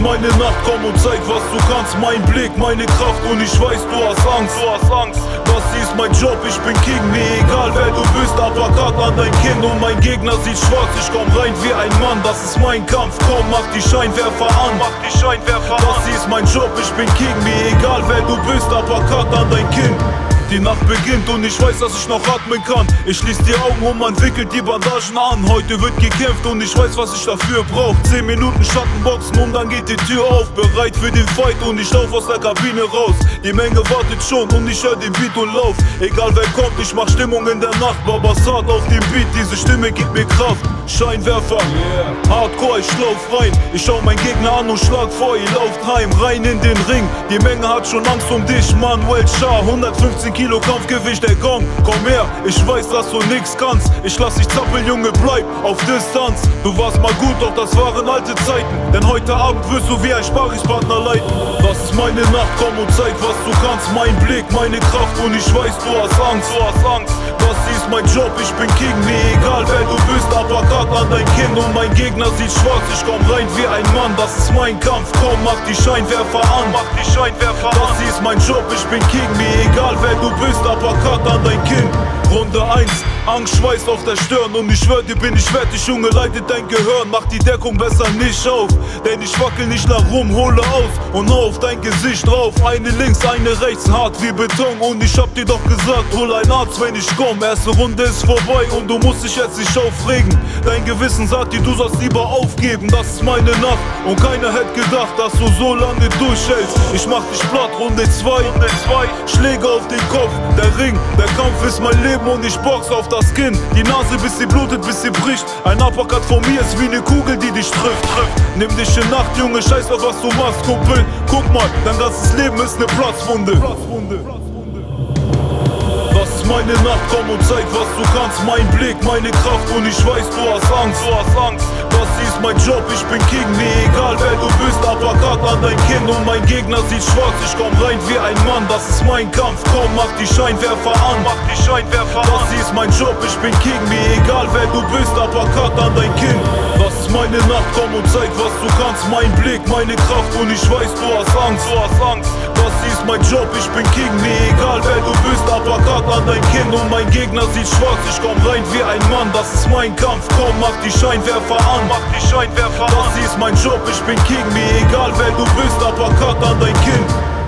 meine Nacht, komm und zeig, was du kannst. Mein Blick, meine Kraft und ich weiß, du hast Angst. Du hast Angst. Das ist mein Job, ich bin King. Mir egal, wer du bist, aber an dein Kinn. Und mein Gegner sieht schwarz, ich komm rein wie ein Mann. Das ist mein Kampf, komm, mach die Scheinwerfer an. Mach die Scheinwerfer an. Das ist mein Job, ich bin King. Mir egal, wer du bist, aber an dein Kinn. Die Nacht beginnt und ich weiß, dass ich noch atmen kann. Ich schließ die Augen und man wickelt die Bandagen an. Heute wird gekämpft und ich weiß, was ich dafür brauch. Zehn Minuten Schattenboxen und dann geht die Tür auf. Bereit für den Fight und ich lauf aus der Kabine raus. Die Menge wartet schon und ich hör den Beat und lauf. Egal wer kommt, ich mach Stimmung in der Nacht. Babasat auf dem Beat, diese Stimme gibt mir Kraft. Scheinwerfer, Hardcore, ich lauf rein. Ich schau meinen Gegner an und schlag vor, ihr lauft heim. Rein in den Ring, die Menge hat schon Angst um dich. Manuel Schar, 115 Kilo Kampfgewicht, der Gong. Komm her, ich weiß, dass du nix kannst. Ich lass dich zappeln, Junge, bleib auf Distanz. Du warst mal gut, doch das waren alte Zeiten. Denn heute Abend wirst du wie ein Sparingspartner leiden. Das ist meine Nacht, komm und zeig, was du kannst. Mein Blick, meine Kraft und ich weiß, du hast Angst. Du hast Angst. Das ist mein Job, ich bin King. Mir egal, wer du bist, aber grad an dein Kinn. Und mein Gegner sieht schwarz, ich komm rein wie ein Mann. Das ist mein Kampf, komm, mach die Scheinwerfer an. Mach die Scheinwerfer an. Das ist mein Job, ich bin King. Mir egal, wer du bist, aber grad an dein Kinn. Runde 1, Angst, Schweiß auf der Stirn. Und ich schwör dir, bin ich fertig, Junge, leitet dein Gehirn Mach die Deckung besser nicht auf. Denn ich wackel nicht nach rum, hole aus Und auf dein Gesicht drauf. Eine links, eine rechts, hart wie Beton. Und ich hab dir doch gesagt, hol ein Arzt, wenn ich komm. Erste Runde ist vorbei und du musst dich jetzt nicht aufregen. Dein Gewissen sagt dir, du sollst lieber aufgeben. Das ist meine Nacht und keiner hätte gedacht, dass du so lange durchhältst. Ich mach dich platt, Runde 2 Runde zwei. Schläge auf den Kopf, der Ring, der Kampf ist mein Leben und ich box auf das Kinn. Die Nase bis sie blutet, bis sie bricht. Ein Uppercut von mir ist wie ne Kugel, die dich trifft. Nimm dich in Nacht, Junge, scheiß auf was du machst, Kumpel. Guck mal, dein ganzes Leben ist ne Platzwunde. Das ist meine Nacht, komm und zeig, was du kannst. Mein Blick, meine Kraft und ich weiß, du hast Angst. Du mein Job, ich bin King. Mir egal, wer du bist, aber grad an dein Kinn. Und mein Gegner sieht schwarz, ich komm rein wie ein Mann. Das ist mein Kampf, komm, mach die Scheinwerfer an. Mach die Scheinwerfer an. Das ist mein Job, ich bin King. Mir egal, wer du bist, aber grad an dein Kinn. Das ist meine Nacht, komm und zeig, was du kannst. Mein Blick, meine Kraft und ich weiß, du hast Angst. Du hast Angst. Das ist mein Job, ich bin King. Mir egal, wer du bist, aber grad. Und mein Gegner sieht schwarz, ich komm rein wie ein Mann. Das ist mein Kampf, komm, mach die Scheinwerfer an. Mach die Scheinwerfer an. Das ist mein Job, ich bin King. Mir egal, wer du bist, aber grad an dein Kinn.